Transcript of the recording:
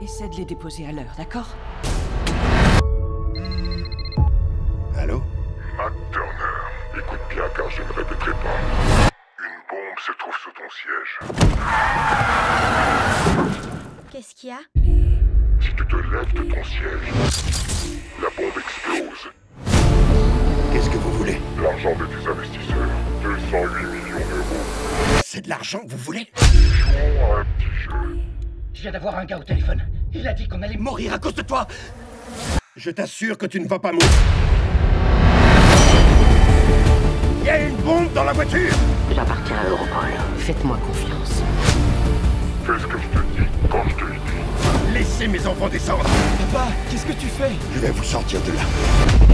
Essaie de les déposer à l'heure, d'accord Allô Matt Turner, écoute bien car je ne répéterai pas. Une bombe se trouve sous ton siège. Qu'est-ce qu'il y a Si tu te lèves de ton siège, la bombe explose. Qu'est-ce que vous voulez L'argent de tes investisseurs, 208 millions d'euros. C'est de l'argent que vous voulez Jouons à un viens d'avoir un gars au téléphone. Il a dit qu'on allait mourir à cause de toi. Je t'assure que tu ne vas pas mourir. Il y a une bombe dans la voiture J'appartiens à Europol. Faites-moi confiance. Fais ce que je te dis quand je te le dis. Laissez mes enfants descendre Papa, qu'est-ce que tu fais? Je vais vous sortir de là.